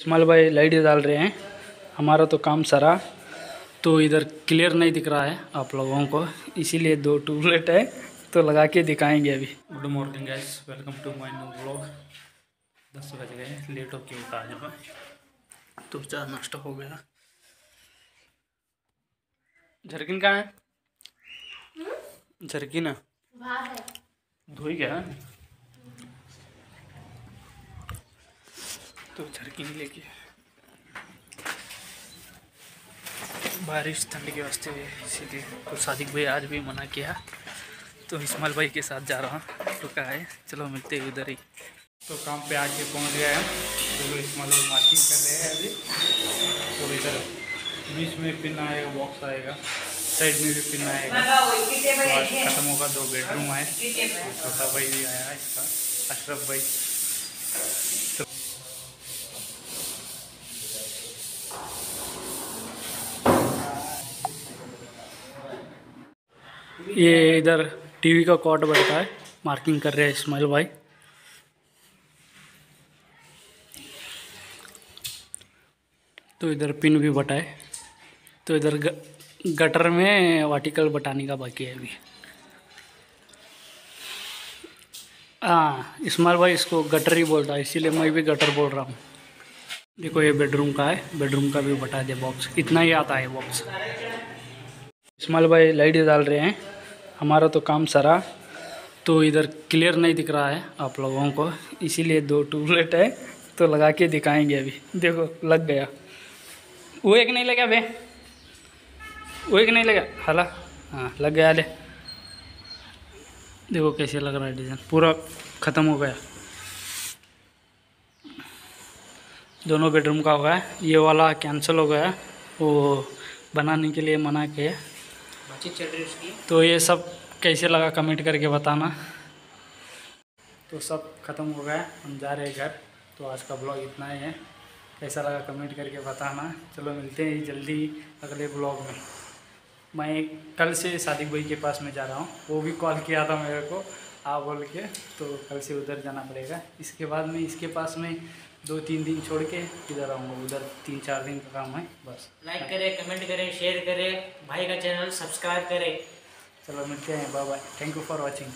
इस्माइल भाई लाइट डाल रहे हैं। हमारा तो काम सरा। तो इधर क्लियर नहीं दिख रहा है आप लोगों को। इसीलिए दो ट्यूबलाइट है तो लगा के दिखाएँगे अभी। Good morning guys welcome to my new blog दस बज गए लेट होके उठा आज मैं तो चार नाश्ता हो गया। झरकिन कहाँ है? झरकिन धोई गया। तो झरकिन लेके। बारिश ठंड के वास्ते इसीलिए तो सादिक भाई आज भी मना किया। तो इस्माइल भाई के साथ जा रहा हूँ। तो कहा है? चलो मिलते हैं उधर ही। तो काम पे आके पहुँच गए हम तो इस्माइल भाई मार्किंग कर रहे हैं अभी। तो इधर बीच में पिन आएगा बॉक्स आएगा। साइड में भी पिन आएगा। तो आज खत्म होगा दो बेडरूम आए छोटा भाई भी आया इसका। अशरफ भाई। ये इधर टीवी का कॉर्ड बैठा है। मार्किंग कर रहे हैं इस्माइल भाई। तो इधर पिन भी बटा है तो इधर गटर में वाटिकल बटाने का बाकी है अभी। हाँ इस्माइल भाई इसको गटर ही बोलता है, इसीलिए मैं भी गटर बोल रहा हूँ। देखो ये बेडरूम का है, बेडरूम का भी बटा दे बॉक्स इतना ही आता है बॉक्स इस्माइल भाई लाइट डाल रहे हैं। हमारा तो काम सरा तो इधर क्लियर नहीं दिख रहा है आप लोगों को, इसीलिए दो ट्यूबलाइट है तो लगा के दिखाएँगे अभी। देखो, लग गया। वो एक नहीं लगा भे वो एक नहीं लगा। हाला। हाँ लग गया, ले। देखो कैसे लग रहा है डिज़ाइन पूरा ख़त्म हो गया। दोनों बेडरूम का हो। गया ये वाला कैंसिल हो गया। वो बनाने के लिए मना किया। तो ये सब कैसे लगा कमेंट करके बताना। तो सब ख़त्म हो गया हम जा रहे हैं घर। तो आज का ब्लॉग इतना ही है। कैसा लगा कमेंट करके बताना। चलो मिलते हैं जल्दी अगले ब्लॉग में। मैं कल से सादिक भाई के पास में जा रहा हूँ। वो भी कॉल किया था मेरे को। आ बोल के तो कल से उधर जाना पड़ेगा। इसके बाद में इसके पास में दो तीन दिन छोड़ के इधर आऊँगा उधर तीन चार दिन का काम है बस। लाइक करें कमेंट करें शेयर करें भाई का चैनल सब्सक्राइब करें। चलो मिलते हैं bye bye thank you for watching